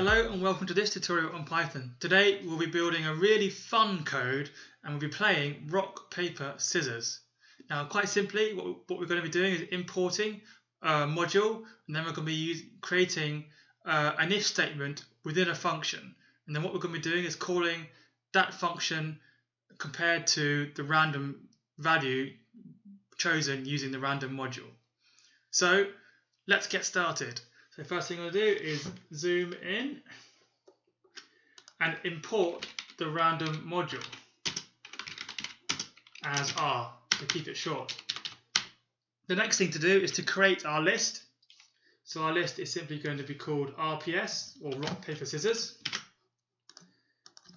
and welcome to this tutorial on Python. Today we'll be building a really fun code and we'll be playing rock, paper, scissors. Now quite simply what, what we're going to be doing is importing a module and then we're going to be creating uh, an if statement within a function and then what we're going to be doing is calling that function compared to the random value chosen using the random module. So let's get started. So first thing to do is zoom in and import the random module as R to keep it short. The next thing to do is to create our list. So our list is simply going to be called RPS or rock, paper, scissors.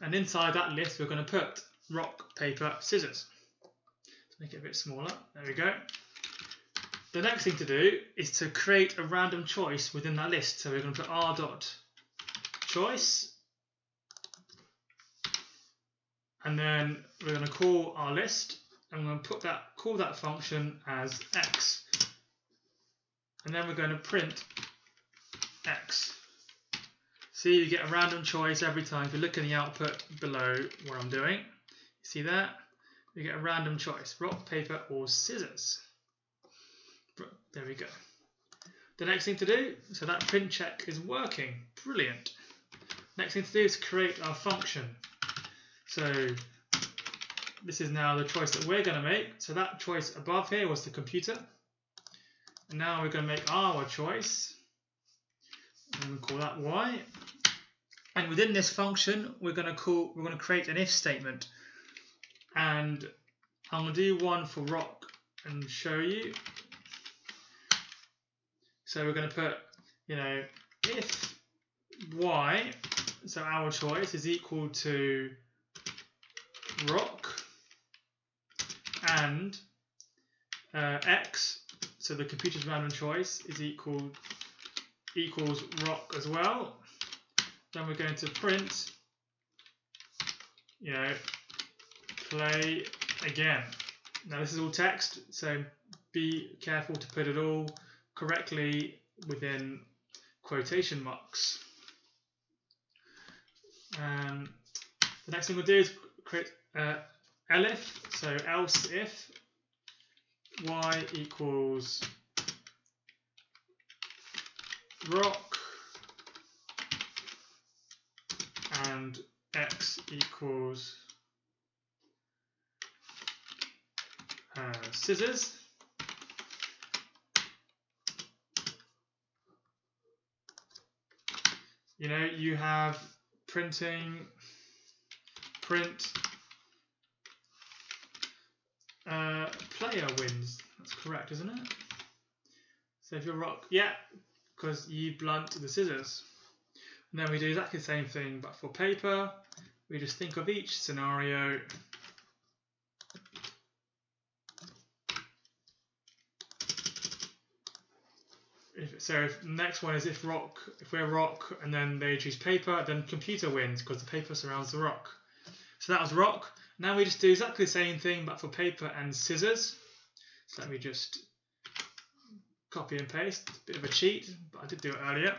And inside that list we're going to put rock, paper, scissors. Make it a bit smaller. There we go. The next thing to do is to create a random choice within that list. So we're going to put r dot choice, and then we're going to call our list, and we're going to put that call that function as x, and then we're going to print x. See, you get a random choice every time. If you look in the output below what I'm doing, you see that? You get a random choice, rock, paper, or scissors. There we go. The next thing to do, so that print check is working. Brilliant. Next thing to do is create our function. So this is now the choice that we're going to make. So that choice above here was the computer. And now we're going to make our choice. And we call that y. And within this function, we're going to call we're going to create an if statement. And I'm going to do one for rock and show you. So we're going to put, you know, if y, so our choice is equal to rock and uh, x, so the computer's random choice is equal equals rock as well. Then we're going to print, you know, play again. Now this is all text, so be careful to put it all correctly within quotation marks. Um, the next thing we'll do is create uh, elif, so else if y equals rock and x equals uh, scissors you know, you have printing, print, uh, player wins. That's correct, isn't it? So if you're rock, yeah, because you blunt the scissors. And then we do exactly the same thing, but for paper, we just think of each scenario if, so if next one is if rock, if we're rock and then they choose paper, then computer wins because the paper surrounds the rock. So that was rock. Now we just do exactly the same thing but for paper and scissors. So let me just copy and paste. A bit of a cheat, but I did do it earlier.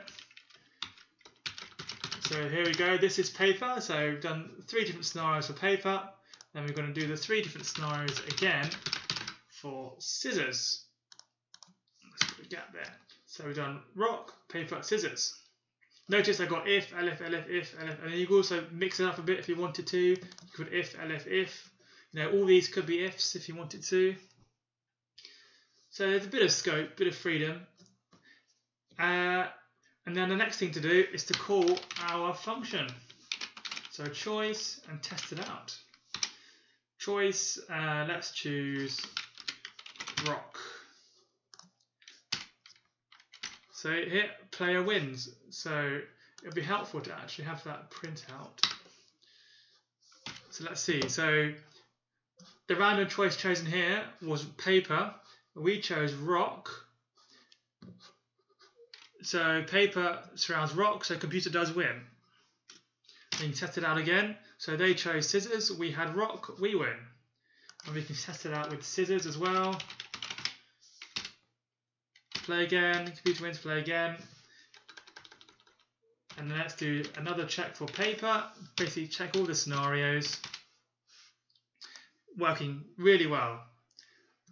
So here we go. This is paper. So we've done three different scenarios for paper. Then we're going to do the three different scenarios again for scissors. Let's put a gap there. So we've done rock, paper, scissors. Notice I got if, elif, elif, if, elif, and then you can also mix it up a bit if you wanted to. You could if, elif, if. You know, all these could be ifs if you wanted to. So there's a bit of scope, bit of freedom. Uh, and then the next thing to do is to call our function. So choice and test it out. Choice, uh, let's choose rock. So here, player wins. So it'd be helpful to actually have that print out. So let's see. So the random choice chosen here was paper. We chose rock. So paper surrounds rock, so computer does win. Then you test it out again. So they chose scissors, we had rock, we win. And we can test it out with scissors as well play again, computer wins, play again. And then let's do another check for paper. Basically check all the scenarios. Working really well.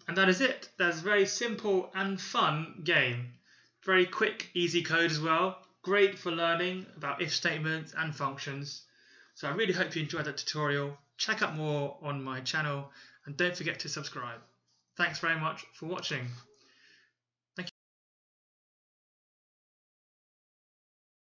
And that is it. That's a very simple and fun game. Very quick, easy code as well. Great for learning about if statements and functions. So I really hope you enjoyed that tutorial. Check out more on my channel and don't forget to subscribe. Thanks very much for watching.